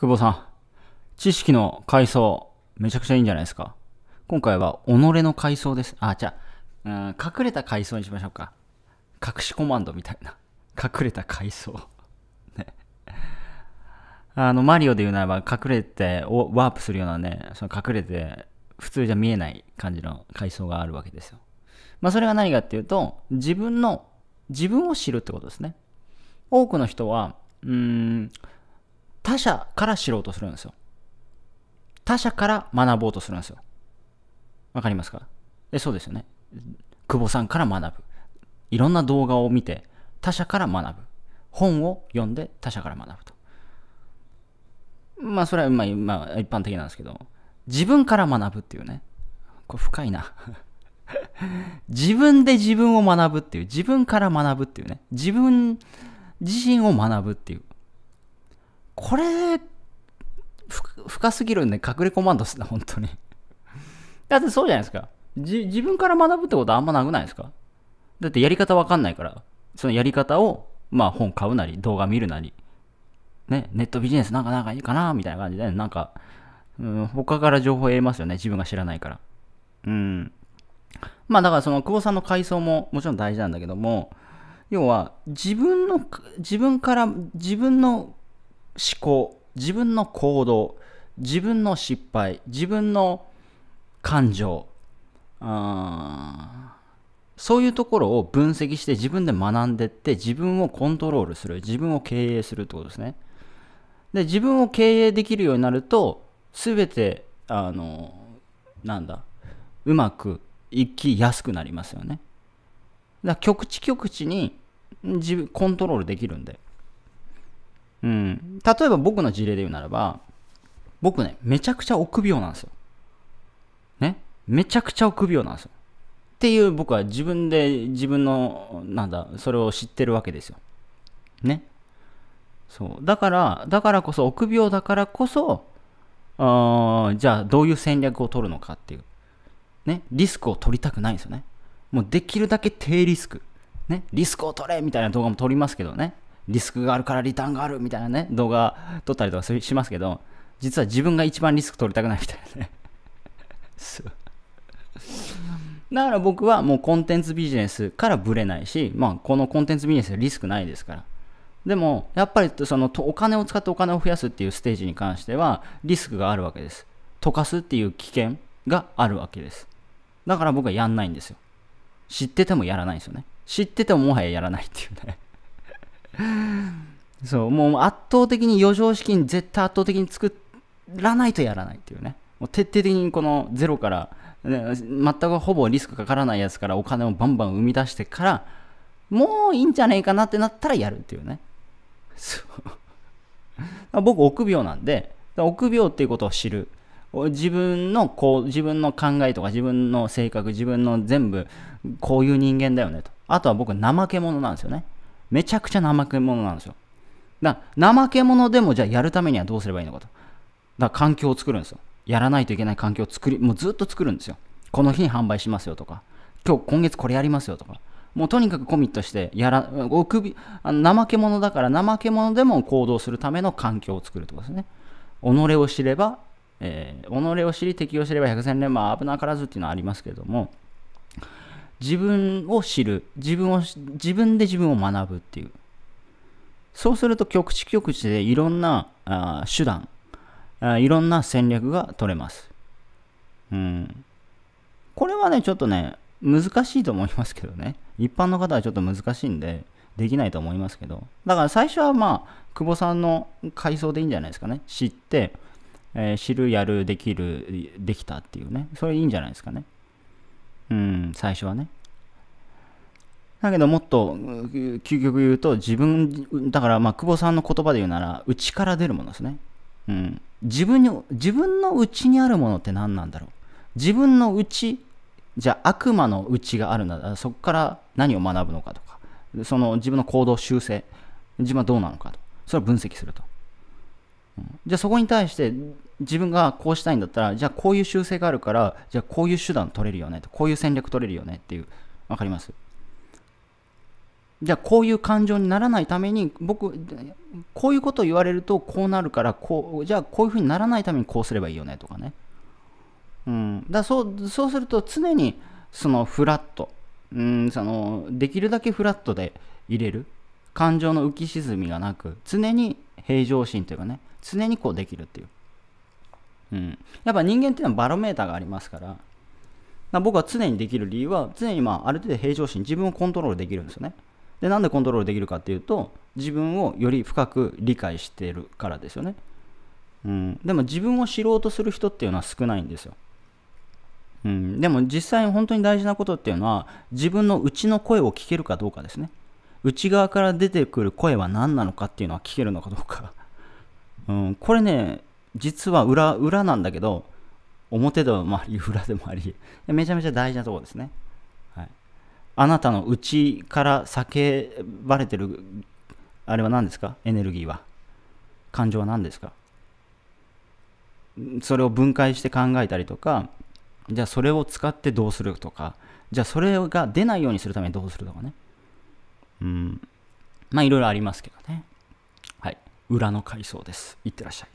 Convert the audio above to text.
久保さん、知識の階層、めちゃくちゃいいんじゃないですか？今回は、己の階層です。あ、じゃあ、うん、隠れた階層にしましょうか。隠しコマンドみたいな。隠れた階層。ね。あの、マリオで言うならば、隠れて、ワープするようなね、その隠れて、普通じゃ見えない感じの階層があるわけですよ。まあ、それが何かっていうと、自分の、自分を知るってことですね。多くの人は、うーん、他者から知ろうとするんですよ。他者から学ぼうとするんですよ。わかりますか？えそうですよね。久保さんから学ぶ。いろんな動画を見て他者から学ぶ。本を読んで他者から学ぶと。まあそれはまあ、まあ、一般的なんですけど、自分から学ぶっていうね。これ深いな。自分で自分を学ぶっていう、自分から学ぶっていうね。自分自身を学ぶっていう。これ、深すぎるんで隠れコマンドすね、本当に。だってそうじゃないですか。自分から学ぶってことはあんまなくないですか？だってやり方わかんないから、そのやり方を、まあ本買うなり、動画見るなり、ね、ネットビジネスなんかなんかいいかな、みたいな感じで、なんか、うん、他から情報を得ますよね、自分が知らないから。うん。まあだからその久保さんの階層ももちろん大事なんだけども、要は自分の、自分から、自分の思考、自分の行動、自分の失敗、自分の感情、あそういうところを分析して自分で学んでって自分をコントロールする、自分を経営するってことですね。で、自分を経営できるようになると、すべて、あの、なんだ、うまくいきやすくなりますよね。だから局地局地に自分コントロールできるんで。うん。例えば僕の事例で言うならば、僕ね、めちゃくちゃ臆病なんですよ。ね？めちゃくちゃ臆病なんですよ。っていう僕は自分で自分の、なんだ、それを知ってるわけですよ。ね？そう。だから、だからこそ、臆病だからこそ、あじゃあどういう戦略を取るのかっていう。ね？リスクを取りたくないんですよね。もうできるだけ低リスク。ね？リスクを取れみたいな動画も撮りますけどね。リスクがあるからリターンがあるみたいなね、動画撮ったりとかしますけど、実は自分が一番リスク取りたくないみたいなね。だから僕はもうコンテンツビジネスからブレないし、まあこのコンテンツビジネスリスクないですから。でも、やっぱりそのお金を使ってお金を増やすっていうステージに関してはリスクがあるわけです。溶かすっていう危険があるわけです。だから僕はやんないんですよ。知っててもやらないんですよね。知っててももはややらないっていうね。そう、もう圧倒的に余剰資金絶対圧倒的に作らないとやらないっていうね。もう徹底的にこのゼロから、全くほぼリスクかからないやつからお金をバンバン生み出してから、もういいんじゃないかなってなったらやるっていうね。そう僕、臆病なんで、臆病っていうことを知る。自分のこう自分の考えとか自分の性格自分の全部こういう人間だよねとあとは僕怠け者なんですよねめちゃくちゃ怠け者なんですよ。だ怠け者でもじゃあやるためにはどうすればいいのかと。だから環境を作るんですよ。やらないといけない環境を作り、もうずっと作るんですよ。この日に販売しますよとか、今日、今月これやりますよとか。もうとにかくコミットして、やら、お首、あの怠け者だから怠け者でも行動するための環境を作るってことですね。己を知れば、えー、己を知り敵を知れば百戦錬磨危なからずっていうのはありますけれども、自分を知る自分を自分で自分を学ぶっていうそうすると局地局地でいろんなあ手段あいろんな戦略が取れます。うん。これはねちょっとね難しいと思いますけどね。一般の方はちょっと難しいんでできないと思いますけど。だから最初はまあ久保さんの階層でいいんじゃないですかね。知って、えー、知るやるできるできたっていうね。それいいんじゃないですかね。うん、最初はね。だけどもっと究極言うと自分、だからまあ久保さんの言葉で言うなら内から出るものですね。うん、自分に自分の内にあるものって何なんだろう。自分の内、じゃあ悪魔の内があるならそこから何を学ぶのかとか、その自分の行動修正、自分はどうなのかと、それを分析すると。じゃあそこに対して自分がこうしたいんだったら、じゃあこういう修正があるから、じゃあこういう手段取れるよねと、こういう戦略取れるよねっていう、わかります？じゃあこういう感情にならないために僕こういうことを言われるとこうなるからこうじゃあこういうふうにならないためにこうすればいいよねとかね、うん、だそうそうすると常にそのフラット、うん、そのできるだけフラットで入れる。感情の浮き沈みがなく常に平常心というかね。常にこうできるっていう、うん、やっぱ人間っていうのはバロメーターがありますから。から僕は常にできる理由は常にまあある程度平常心自分をコントロールできるんですよね。でなんでコントロールできるかっていうと自分をより深く理解しているからですよね、うん、でも自分を知ろうとする人っていうのは少ないんですよ、うん、でも実際本当に大事なことっていうのは自分の内の声を聞けるかどうかですね。内側から出てくる声は何なのかっていうのは聞けるのかどうか、うん、これね実は裏裏なんだけど表でもあり裏でもありめちゃめちゃ大事なところですね。あなたの内から叫ばれてるあれは何ですか？エネルギーは。感情は何ですか？それを分解して考えたりとかじゃあそれを使ってどうするとかじゃあそれが出ないようにするためにどうするとかね。うん。まあいろいろありますけどね。はい。裏の階層です。いってらっしゃい。